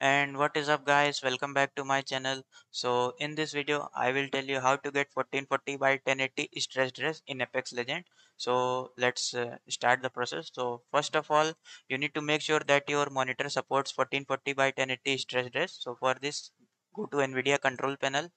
and what is up guys? Welcome back to my channel. So in this video i will tell you how to get 1440 by 1080 stretched res in apex legend so let's uh, start the process. So first of all you need to make sure that your monitor supports 1440 by 1080 stretched res. So for this go to nvidia control panel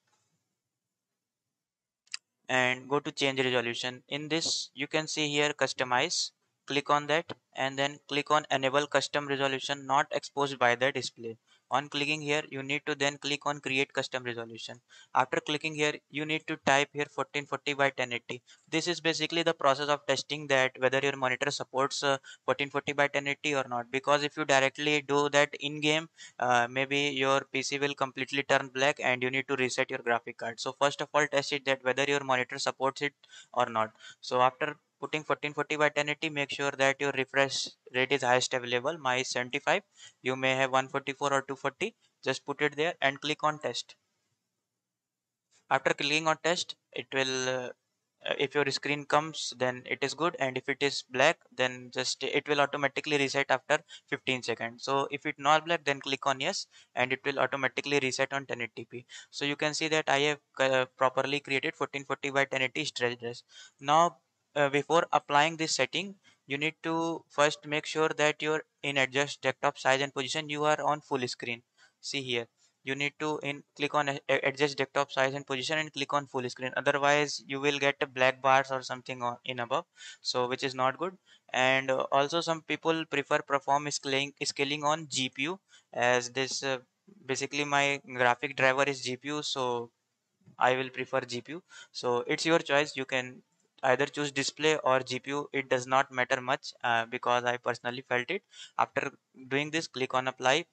and go to change resolution. In this you can see here customize. Click on that and then click on enable custom resolution not exposed by the display. On clicking here you need to then click on create custom resolution. After clicking here you need to type here 1440 by 1080 this is basically the process of testing that whether your monitor supports uh, 1440 by 1080 or not. Because if you directly do that in game uh, maybe your pc will completely turn black and you need to reset your graphic card. So first of all test it that whether your monitor supports it or not. So after putting 1440 by 1080 make sure that your refresh rate is highest available. My is 75 you may have 144 or 240 just put it there and click on test. After clicking on test it will uh, if your screen comes then it is good. And if it is black then just it will automatically reset after 15 seconds. So if it not black then click on yes and it will automatically reset on 1080p so you can see that i have uh, properly created 1440 by 1080 stretched res. Now uh, before applying this setting you need to first make sure that you're in adjust desktop size and position you are on full screen. See here. You need to in click on adjust desktop size and position and click on full screen. Otherwise you will get black bars or something in above. So which is not good. And uh, also some people prefer perform scaling scaling on gpu as this uh, basically my graphic driver is gpu so i will prefer gpu so it's your choice. You can either choose display or GPU it does not matter much uh, because I personally felt it. After doing this click on apply.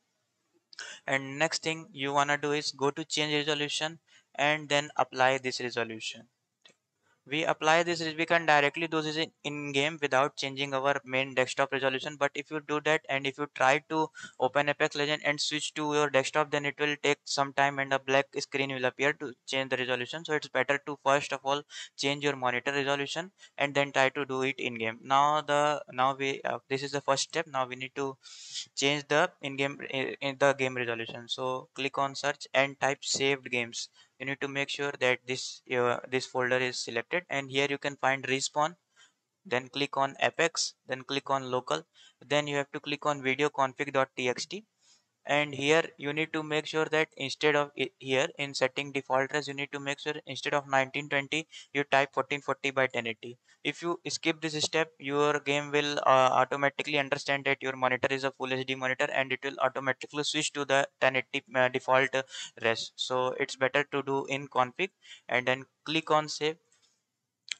And next thing you wanna do is go to change resolution and then apply this resolution we apply this we can directly do this in, in game without changing our main desktop resolution. But if you do that and if you try to open apex legend and switch to your desktop then it will take some time and a black screen will appear to change the resolution. So it's better to first of all change your monitor resolution and then try to do it in game now the now we uh, this is the first step. Now we need to change the in game in the game resolution. So click on search and type saved games you need to make sure that this uh, this folder is selected. And here you can find respawn then click on apex then click on local then you have to click on video config.txt and here you need to make sure that instead of here in setting default res you need to make sure instead of 1920 you type 1440 by 1080 if you skip this step your game will uh, automatically understand that your monitor is a full hd monitor and it will automatically switch to the 1080 uh, default res. So it's better to do in config and then click on save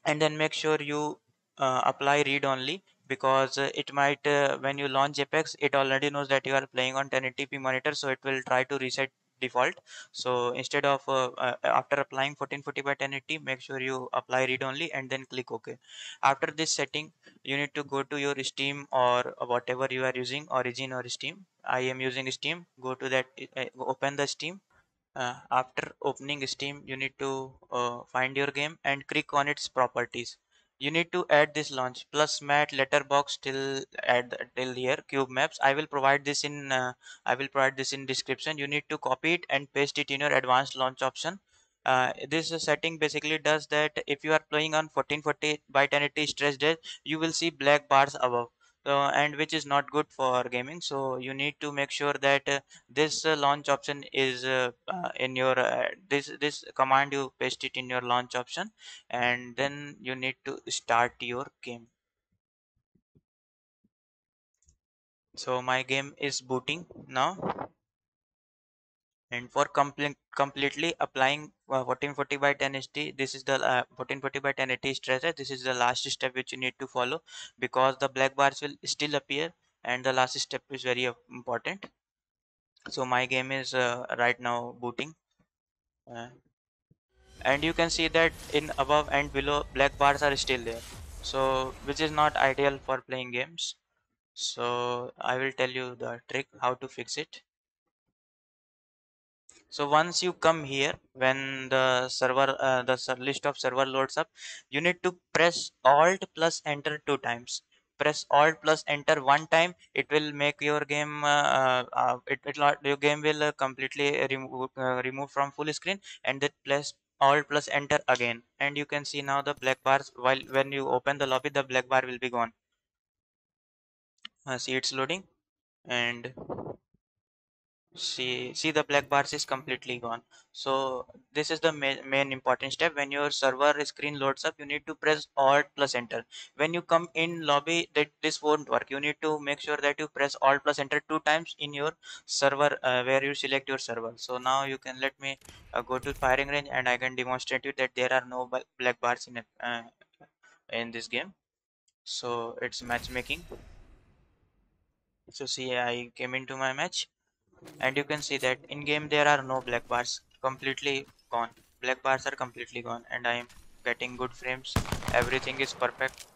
and then make sure you uh, apply read only because uh, it might uh, when you launch apex it already knows that you are playing on 1080p monitor so it will try to reset default. So instead of uh, uh, after applying 1440 by 1080 make sure you apply read only and then click ok. After this setting you need to go to your steam or whatever you are using origin or steam. I am using steam. Go to that uh, open the steam. Uh, after opening steam you need to uh, find your game and click on its properties you need to add this launch. Plus mat letterbox till add till here cube maps. I will provide this in uh, i will provide this in description. You need to copy it and paste it in your advanced launch option. Uh, this setting basically does that if you are playing on 1440 by 1080 stress you will see black bars above uh, and which is not good for gaming. So you need to make sure that uh, this uh, launch option is uh, uh, in your uh, this this command you paste it in your launch option and then you need to start your game. So my game is booting now and for complete completely applying uh, 1440 by 1080 this is the uh, 1440 by 1080 stress this is the last step which you need to follow because the black bars will still appear and the last step is very important. So my game is uh, right now booting. Uh, and you can see that in above and below black bars are still there. So which is not ideal for playing games. So i will tell you the trick how to fix it so once you come here when the server uh, the list of server loads up you need to press alt plus enter two times. Press alt plus enter one time it will make your game uh, uh, uh it, it your game will uh, completely remove uh, remove from full screen and then press alt plus enter again. And you can see now the black bars while when you open the lobby the black bar will be gone. Uh, see it's loading. And see see the black bars is completely gone. So this is the main, main important step. When your server screen loads up you need to press alt plus enter. When you come in lobby that this won't work. You need to make sure that you press alt plus enter two times in your server uh, where you select your server. So now you can let me uh, go to firing range and i can demonstrate you that there are no black bars in uh, in this game. So it's matchmaking. So see i came into my match and you can see that in game there are no black bars. Completely gone. Black bars are completely gone and I am getting good frames. Everything is perfect.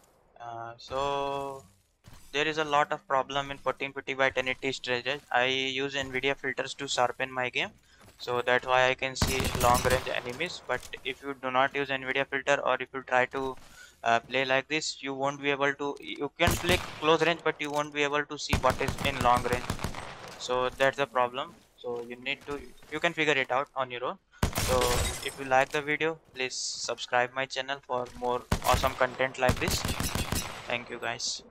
Uh, so there is a lot of problem in 1450 by 1080 strategy I use Nvidia filters to sharpen my game. So that's why I can see long range enemies. But if you do not use Nvidia filter or if you try to uh, play like this you won't be able to you can play close range but you won't be able to see what is in long range so that's the problem. So you need to you can figure it out on your own. So if you like the video please subscribe my channel for more awesome content like this. Thank you guys